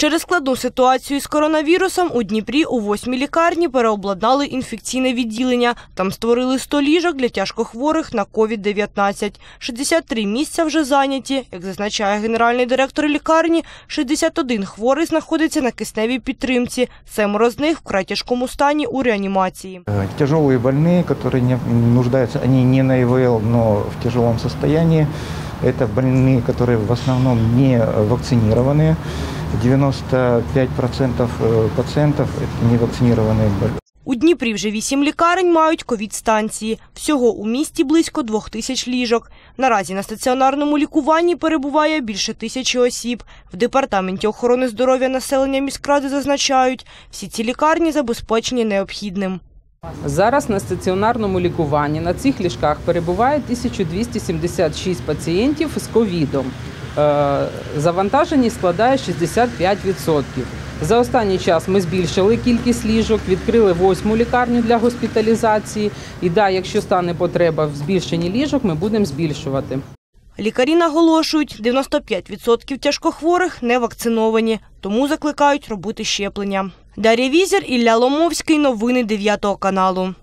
Через складну ситуацію з коронавірусом у Дніпрі у восьмій лікарні переобладнали інфекційне відділення. Там створили 100 ліжок для тяжкохворих на COVID-19. 63 місця вже зайняті. Як зазначає генеральний директор лікарні, 61 хворий знаходиться на кисневій підтримці. Семеро з них вкрай тяжкому стані у реанімації. Э, Тяжелые больные, которые не нуждаются, они не на ИВЛ, но в тяжелом состоянии. Это больные, которые в основном не вакцинированные. 95% э, пациентов это не вакцинированные больные. У Дніпрі вже вісім лікарень мають ковід-станції. Всього у місті близько двох тисяч ліжок. Наразі на стаціонарному лікуванні перебуває більше тисячі осіб. В департаменті охорони здоров'я населення міськради зазначають, всі ці лікарні забезпечені необхідним. Зараз на стаціонарному лікуванні на цих ліжках перебуває 1276 пацієнтів з ковідом. Е, Завантаженість складає 65%. За останній час ми збільшили кількість ліжок, відкрили восьму лікарню для госпіталізації. І да, якщо стане потреба в збільшенні ліжок, ми будемо збільшувати. Лікарі наголошують, 95% тяжкохворих не вакциновані, тому закликають робити щеплення. Дар'я Візер, Ілля Ломовський. Новини 9 каналу.